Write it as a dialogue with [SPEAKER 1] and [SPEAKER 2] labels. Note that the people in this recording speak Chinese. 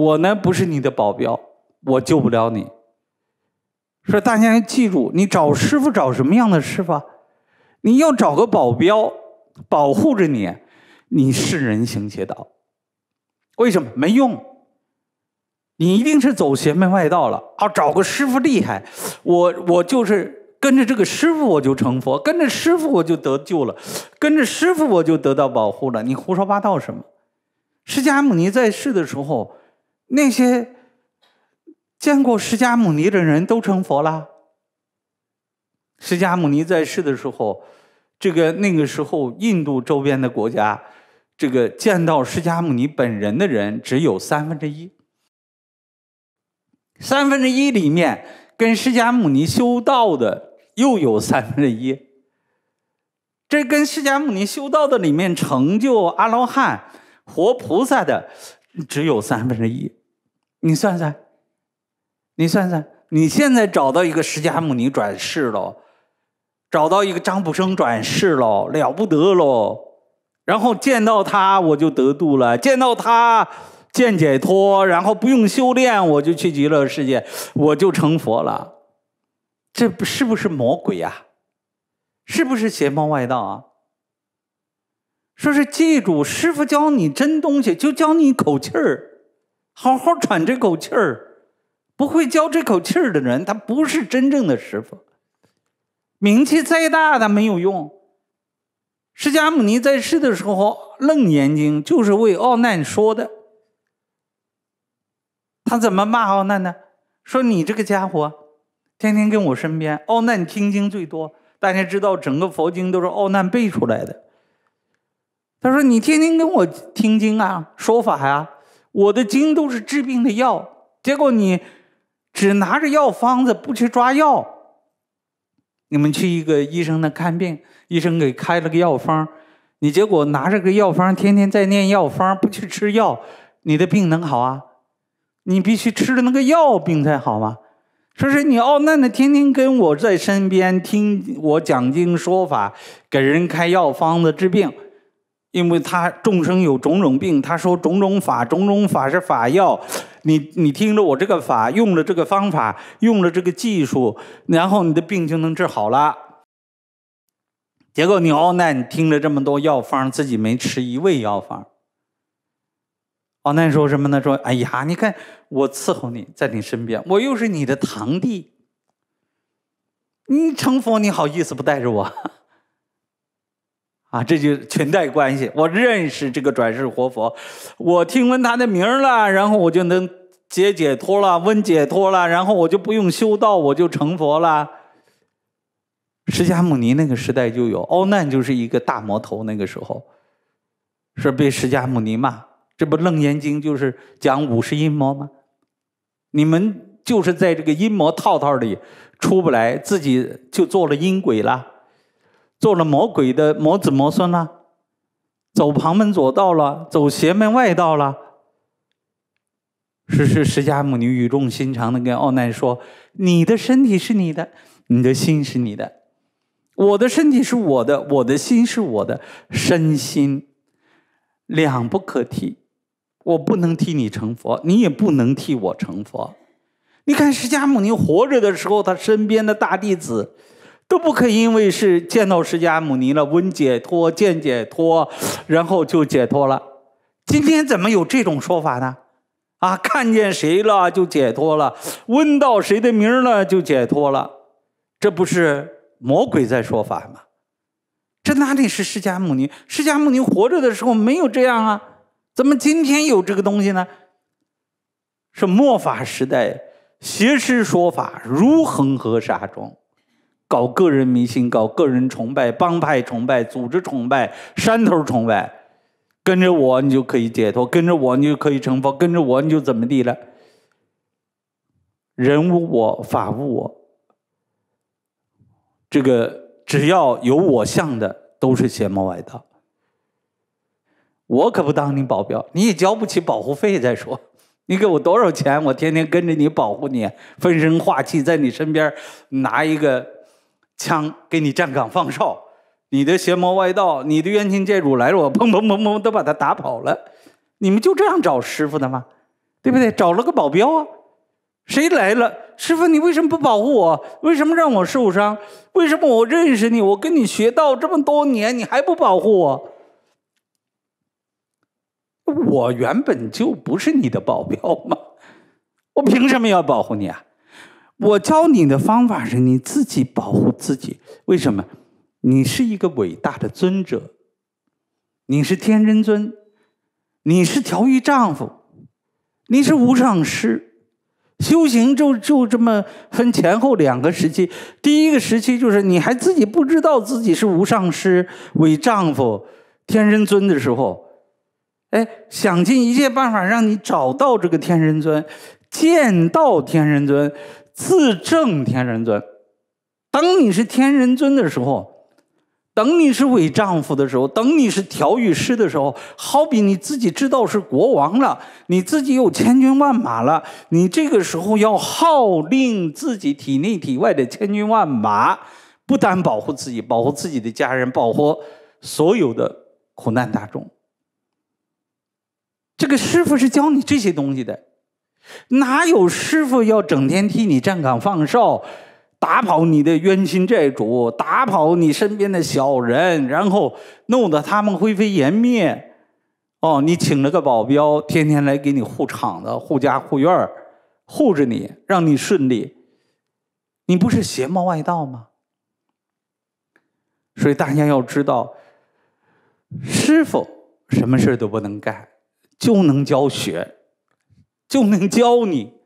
[SPEAKER 1] 我呢不是你的保镖，我救不了你。说大家要记住，你找师傅找什么样的师傅？你要找个保镖保护着你，你是人行邪道。为什么没用？你一定是走邪门外道了啊！找个师傅厉害，我我就是跟着这个师傅我就成佛，跟着师傅我就得救了，跟着师傅我就得到保护了。你胡说八道什么？释迦牟尼在世的时候，那些见过释迦牟尼的人都成佛了。释迦牟尼在世的时候，这个那个时候印度周边的国家，这个见到释迦牟尼本人的人只有三分之一。三分之一里面，跟释迦牟尼修道的又有三分之一。这跟释迦牟尼修道的里面成就阿罗汉、活菩萨的只有三分之一。你算算，你算算，你现在找到一个释迦牟尼转世了，找到一个张卜生转世了，了不得喽！然后见到他，我就得度了；见到他。见解脱，然后不用修炼，我就去极乐世界，我就成佛了。这不是不是魔鬼呀？是不是邪魔外道啊？说是记住，师傅教你真东西，就教你一口气儿，好好喘这口气儿。不会教这口气儿的人，他不是真正的师傅。名气再大，他没有用。释迦牟尼在世的时候，《楞严经》就是为奥难说的。他怎么骂奥难呢？说你这个家伙，天天跟我身边，奥难听经最多。大家知道，整个佛经都是奥难背出来的。他说你天天跟我听经啊，说法呀，我的经都是治病的药，结果你只拿着药方子不去抓药。你们去一个医生那看病，医生给开了个药方，你结果拿着个药方，天天在念药方，不去吃药，你的病能好啊？你必须吃了那个药，病才好吗？说是你傲慢的，天天跟我在身边听我讲经说法，给人开药方子治病，因为他众生有种种病，他说种种法，种种法是法药，你你听着我这个法，用了这个方法，用了这个技术，然后你的病就能治好了。结果你傲慢听了这么多药方，自己没吃一味药方。哦，那说什么呢？说，哎呀，你看我伺候你在你身边，我又是你的堂弟，你成佛你好意思不带着我？啊，这就裙带关系。我认识这个转世活佛，我听闻他的名了，然后我就能解解脱了，问解脱了，然后我就不用修道，我就成佛了。释迦牟尼那个时代就有，欧难就是一个大魔头，那个时候是被释迦牟尼骂。这不《楞严经》就是讲五十阴魔吗？你们就是在这个阴魔套套里出不来，自己就做了阴鬼了，做了魔鬼的魔子魔孙了，走旁门左道了，走邪门外道了。是是，释迦牟尼语重心长的跟奥奈说：“你的身体是你的，你的心是你的，我的身体是我的，我的心是我的，身心两不可替。”我不能替你成佛，你也不能替我成佛。你看释迦牟尼活着的时候，他身边的大弟子都不可以因为是见到释迦牟尼了，闻解脱、见解脱，然后就解脱了。今天怎么有这种说法呢？啊，看见谁了就解脱了，闻到谁的名了就解脱了，这不是魔鬼在说法吗？这哪里是释迦牟尼？释迦牟尼活着的时候没有这样啊。怎么今天有这个东西呢？是末法时代邪师说法如恒河沙中，搞个人迷信，搞个人崇拜，帮派崇拜，组织崇拜，山头崇拜，跟着我你就可以解脱，跟着我你就可以成佛，跟着我你就怎么地了？人无我，法无我，这个只要有我相的，都是邪魔外道。我可不当你保镖，你也交不起保护费。再说，你给我多少钱，我天天跟着你保护你，分身化气在你身边，拿一个枪给你站岗放哨。你的邪魔外道，你的冤亲债主来了，我砰砰砰砰都把他打跑了。你们就这样找师傅的吗？对不对？找了个保镖啊，谁来了？师傅，你为什么不保护我？为什么让我受伤？为什么我认识你，我跟你学道这么多年，你还不保护我？我原本就不是你的保镖嘛，我凭什么要保护你啊？我教你的方法是你自己保护自己。为什么？你是一个伟大的尊者，你是天人尊，你是调御丈夫，你是无上师。修行就就这么分前后两个时期。第一个时期就是你还自己不知道自己是无上师、为丈夫、天人尊的时候，哎，想尽一切办法让你找到这个天人尊，见到天人尊，自证天人尊。当你是天人尊的时候。等你是伪丈夫的时候，等你是调御师的时候，好比你自己知道是国王了，你自己有千军万马了，你这个时候要号令自己体内体外的千军万马，不单保护自己，保护自己的家人，保护所有的苦难大众。这个师傅是教你这些东西的，哪有师傅要整天替你站岗放哨？打跑你的冤亲债主，打跑你身边的小人，然后弄得他们灰飞烟灭。哦，你请了个保镖，天天来给你护场子、护家护院护着你，让你顺利。你不是邪魔外道吗？所以大家要知道，师傅什么事都不能干，就能教学，就能教你。